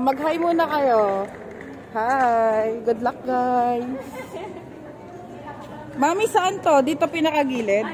Mag-hi muna kayo. Hi. Good luck, guys. Mami, saan to? Dito pinakagilid?